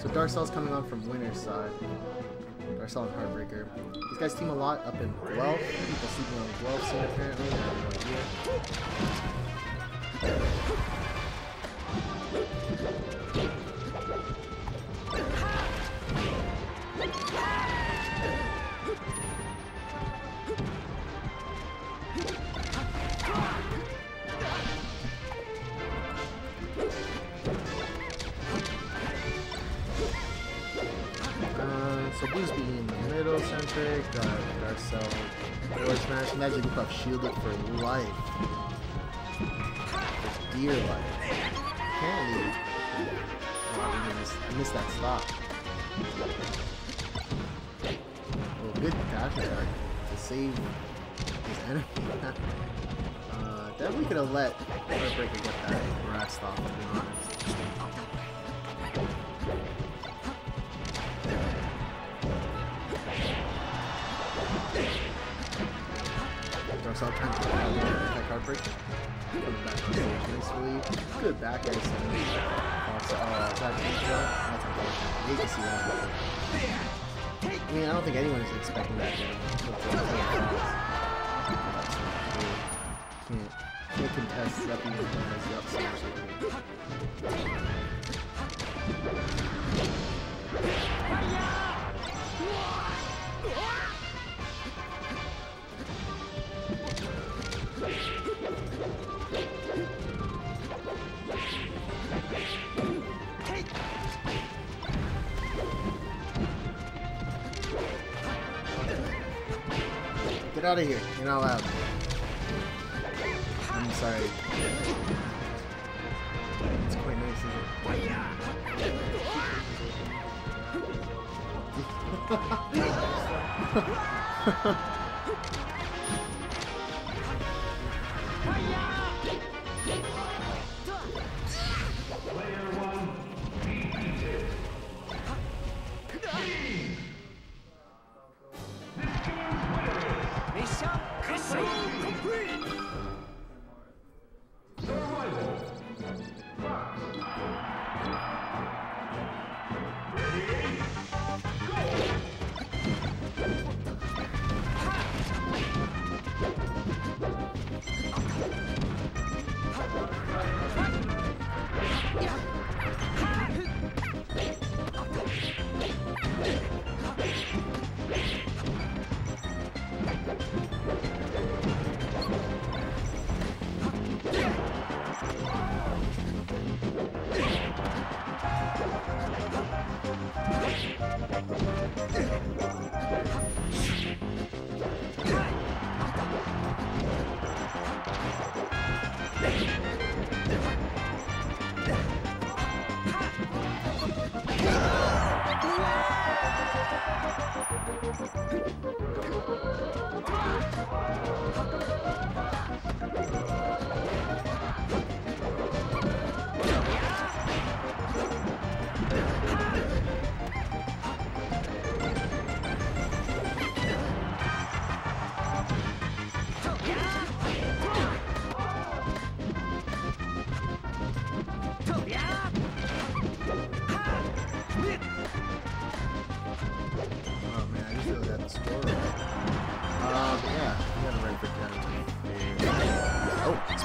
So Darcel's coming on from winner's side. Darcel and Heartbreaker. These guys team a lot up in Guelph. People sleeping on Guelph scene apparently. I have no and it for life. For dear life. Apparently, oh, I missed, that stop. Oh, good dash attack to save his enemy. uh, definitely could have let Heartbreaker get that rest off, to be honest. Darcel trying to attack Heartbreaker. Coming back on stage gracefully. Good back air. Also, uh, that jump. That's unfortunate. You can see that. I mean, I don't think anyone is expecting that. Can't, can't contest that as the up out of here. You're not allowed. I'm sorry. It's quite nice, isn't it? Mission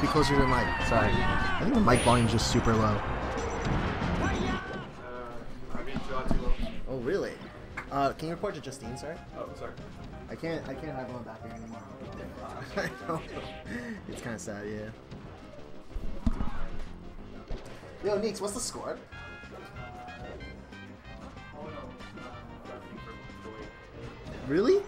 down. Oh, closer to the mic. Sorry. I think the mic volume's just super low. I mean, draw too low. Oh really? Uh, can you report to Justine, sorry? Oh, sorry. I can't. I can't have one back here anymore. I know. it's kind of sad, yeah. Yo, Neeks, what's the score? Oh no. Uh, I think for Kuwait. Really?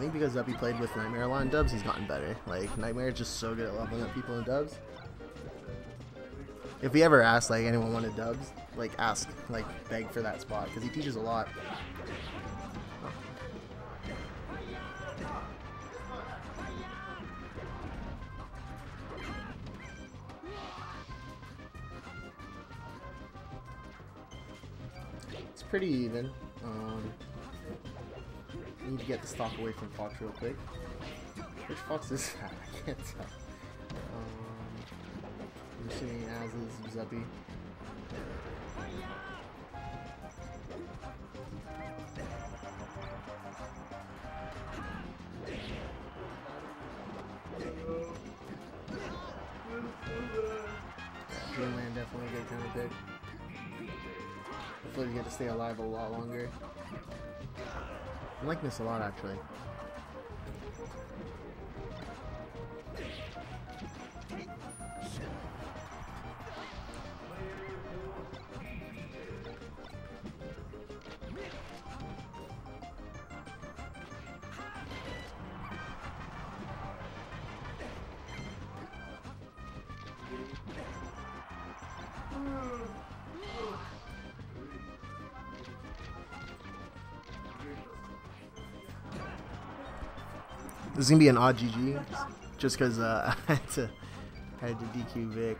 Think because Zuppy played with Nightmare a lot in dubs, he's gotten better. Like, Nightmare is just so good at leveling up people in dubs. If we ever ask, like, anyone wanted dubs, like, ask, like, beg for that spot, because he teaches a lot. It's pretty even. Need to get the stock away from Fox real quick. Which fox is that? I can't tell. Um, I'm assuming as is Zuppy. Dreamland definitely good kind of pick. Hopefully we get to stay alive a lot longer. I'm liking this a lot actually. This is gonna be an odd GG, just because uh, I had to had to DQ Vic,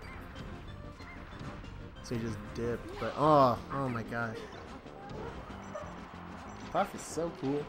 so he just dipped. But oh, oh my gosh, Puff is so cool.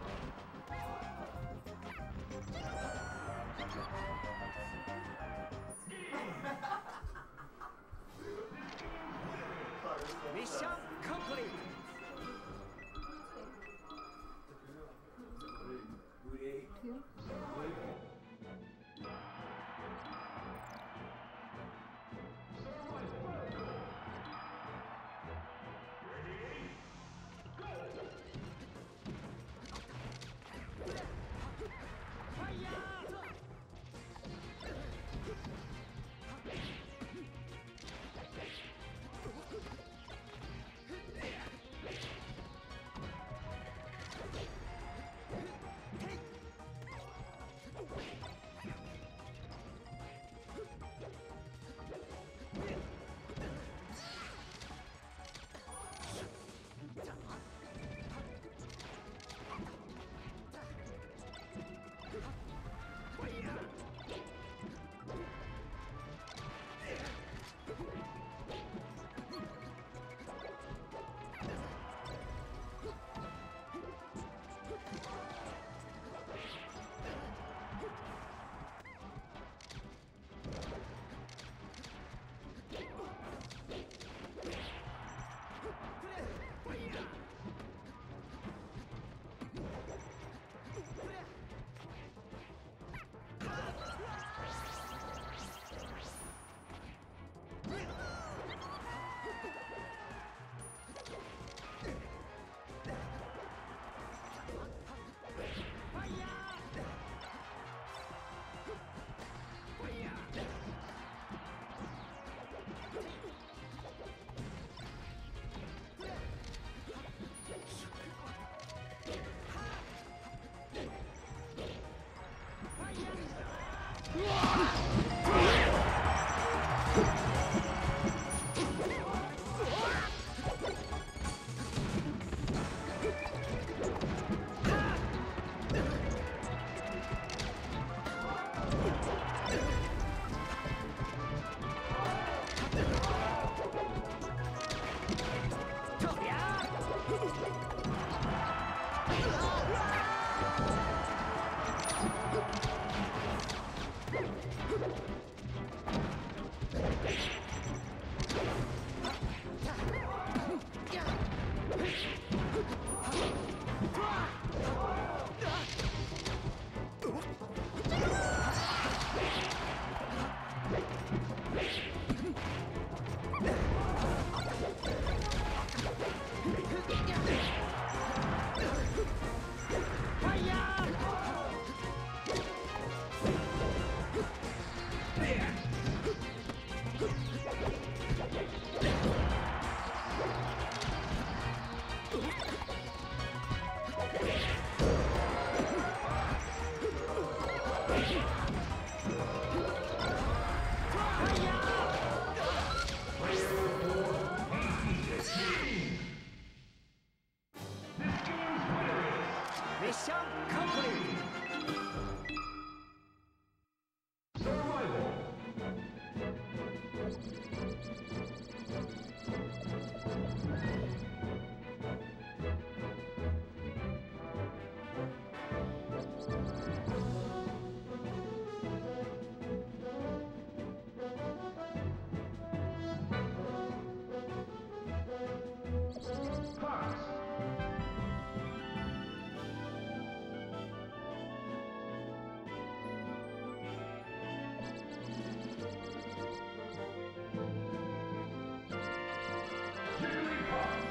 Bye.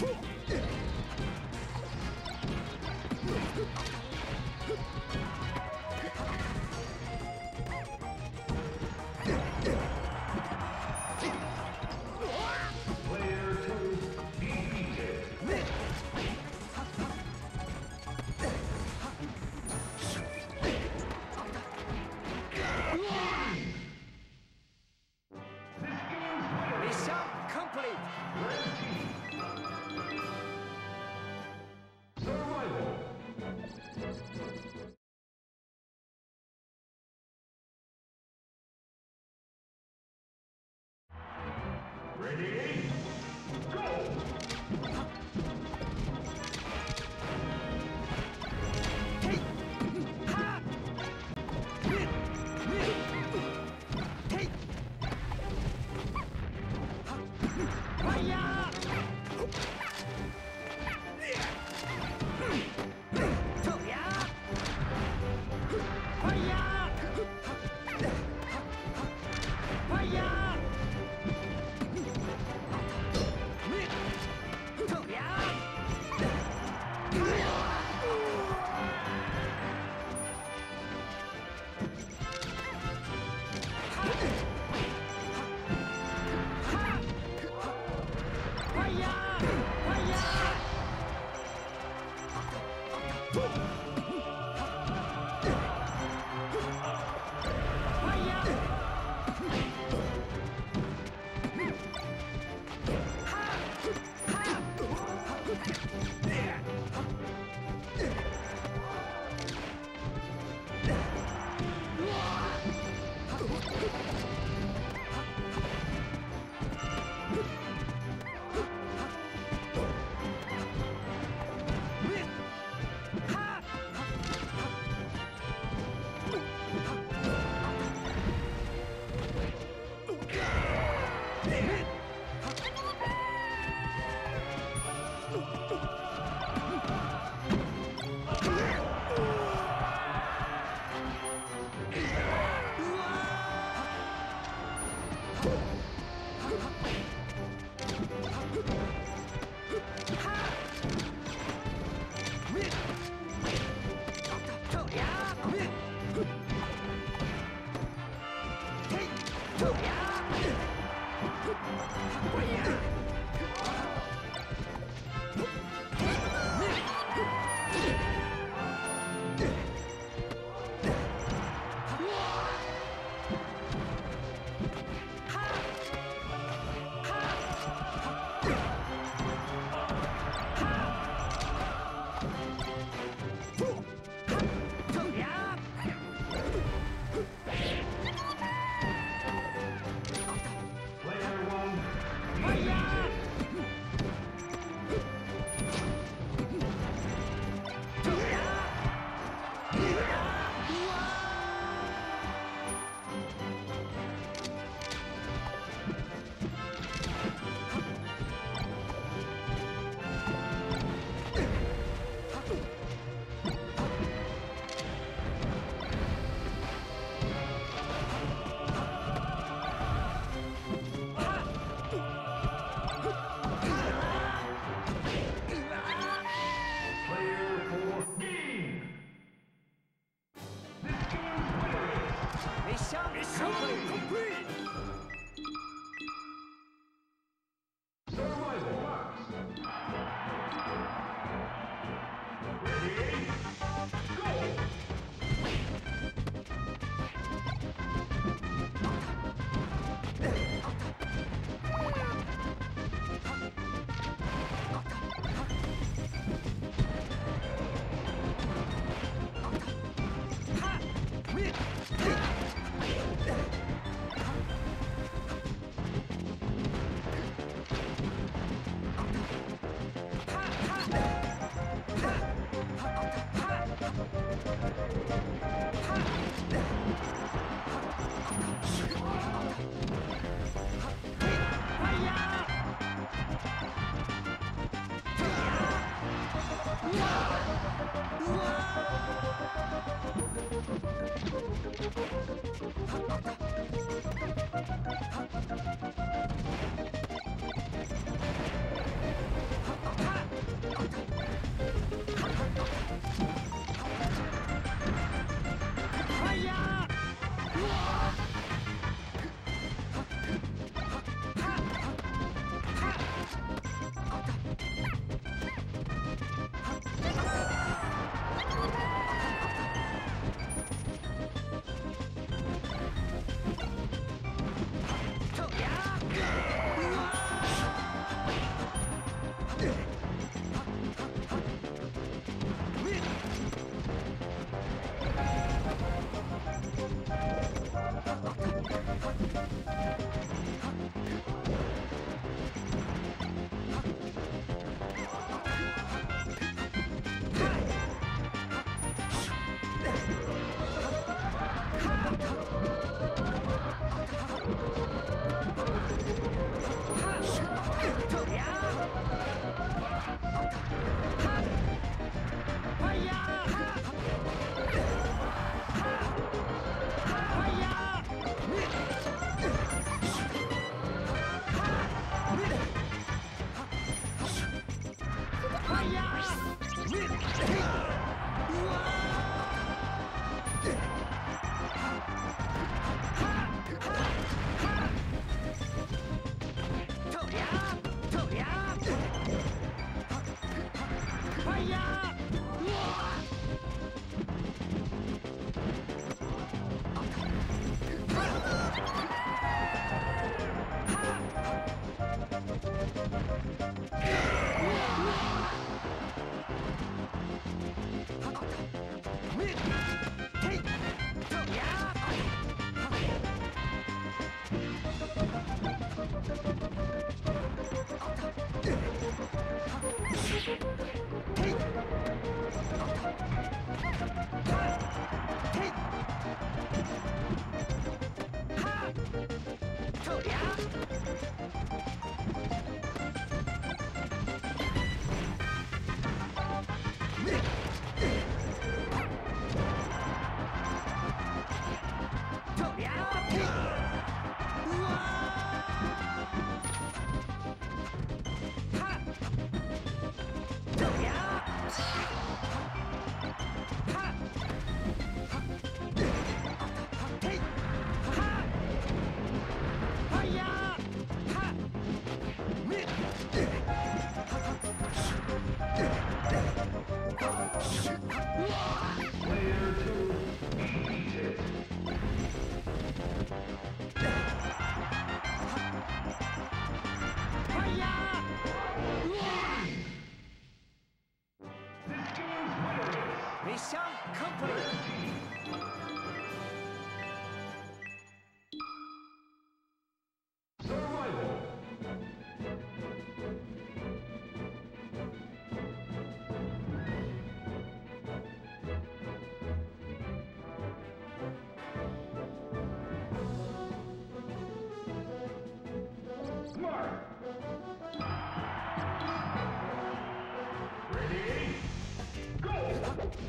Mission Assembly complete!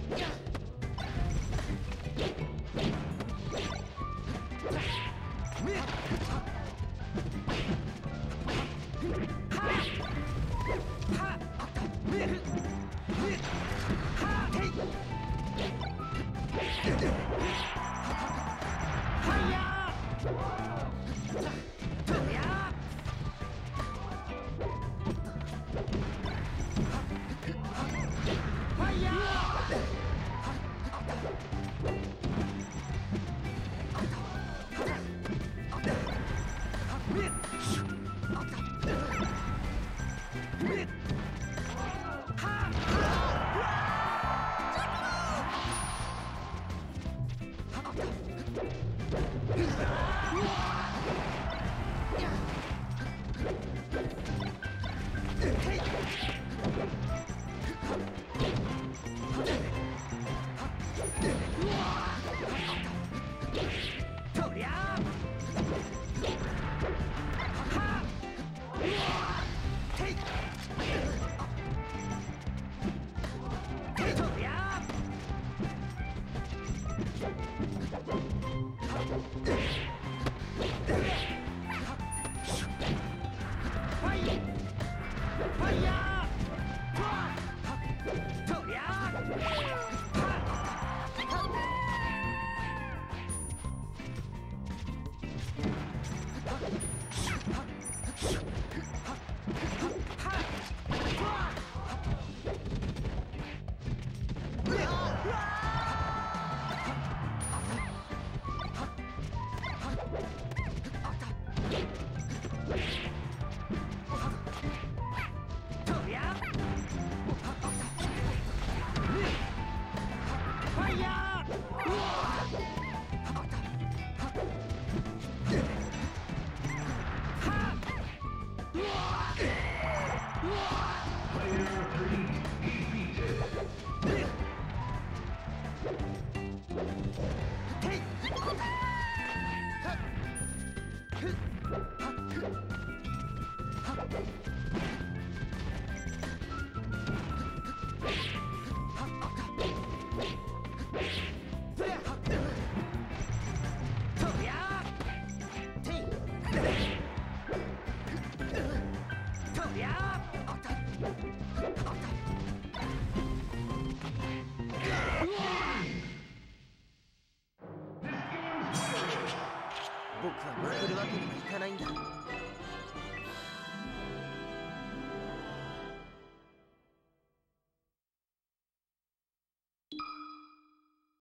僕 Hey!